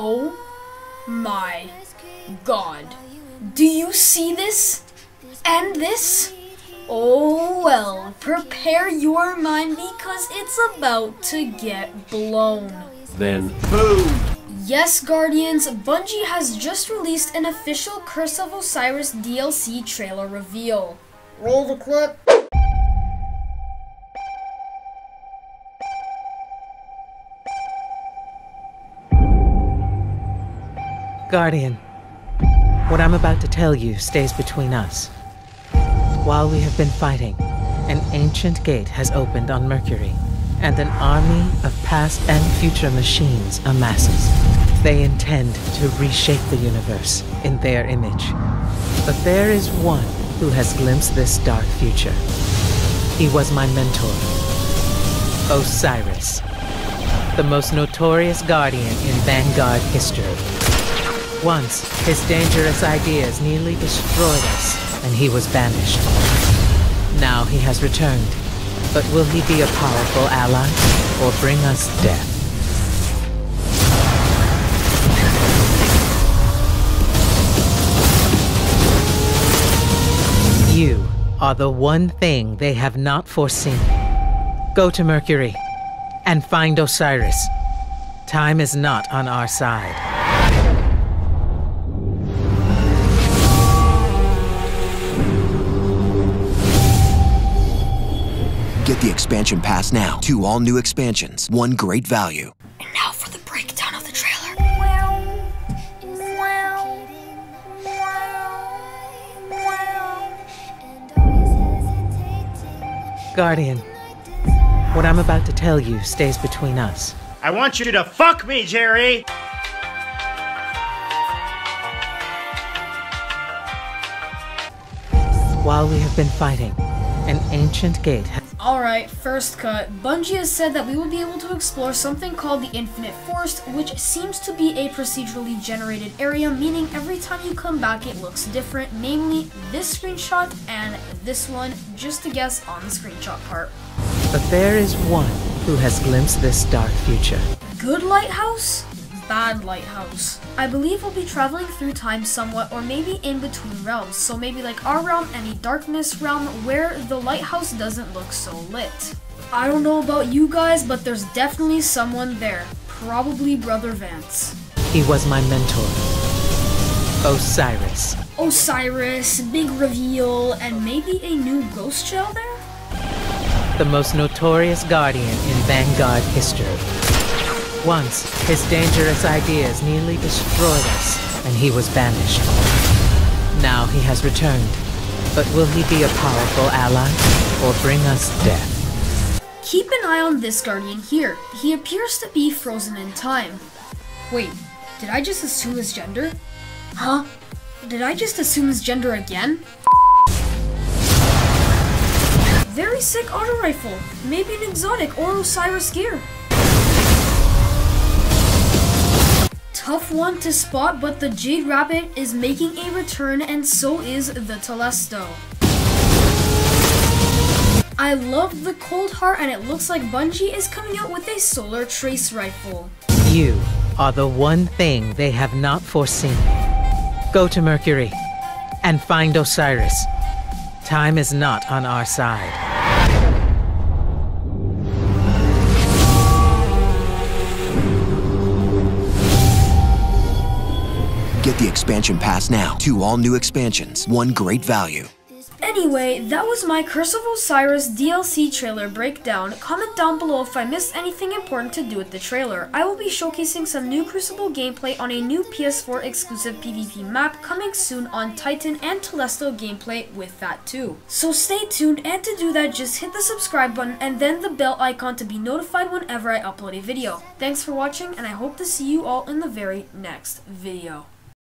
Oh my god. Do you see this? And this? Oh well, prepare your mind because it's about to get blown. Then boom! Yes, Guardians, Bungie has just released an official Curse of Osiris DLC trailer reveal. Roll the clip. Guardian, what I'm about to tell you stays between us. While we have been fighting, an ancient gate has opened on Mercury, and an army of past and future machines amasses. They intend to reshape the universe in their image. But there is one who has glimpsed this dark future. He was my mentor, Osiris, the most notorious guardian in Vanguard history. Once, his dangerous ideas nearly destroyed us, and he was banished. Now he has returned. But will he be a powerful ally, or bring us death? You are the one thing they have not foreseen. Go to Mercury and find Osiris. Time is not on our side. Expansion pass now. Two all new expansions, one great value. And now for the breakdown of the trailer. Guardian, what I'm about to tell you stays between us. I want you to fuck me, Jerry! While we have been fighting, an ancient gate has Alright, first cut. Bungie has said that we will be able to explore something called the Infinite Forest, which seems to be a procedurally generated area, meaning every time you come back it looks different, namely this screenshot and this one, just to guess on the screenshot part. But there is one who has glimpsed this dark future. Good lighthouse? Bad lighthouse. I believe we'll be traveling through time somewhat, or maybe in between realms. So maybe like our realm and a darkness realm where the lighthouse doesn't look so lit. I don't know about you guys, but there's definitely someone there. Probably Brother Vance. He was my mentor, Osiris. Osiris, big reveal, and maybe a new ghost shell there? the most notorious guardian in Vanguard history. Once, his dangerous ideas nearly destroyed us, and he was banished. Now he has returned. But will he be a powerful ally, or bring us death? Keep an eye on this guardian here. He appears to be frozen in time. Wait, did I just assume his gender? Huh? Did I just assume his gender again? Very sick auto rifle. Maybe an exotic or Osiris gear. Tough one to spot, but the Jade Rabbit is making a return and so is the Telesto. I love the Cold Heart and it looks like Bungie is coming out with a Solar Trace Rifle. You are the one thing they have not foreseen. Go to Mercury and find Osiris. Time is not on our side. Get the expansion pass now. Two all new expansions, one great value. Anyway, that was my Curse of Osiris DLC trailer breakdown. Comment down below if I missed anything important to do with the trailer. I will be showcasing some new Crucible gameplay on a new PS4 exclusive PvP map coming soon on Titan and Telesto gameplay with that too. So stay tuned and to do that just hit the subscribe button and then the bell icon to be notified whenever I upload a video. Thanks for watching and I hope to see you all in the very next video.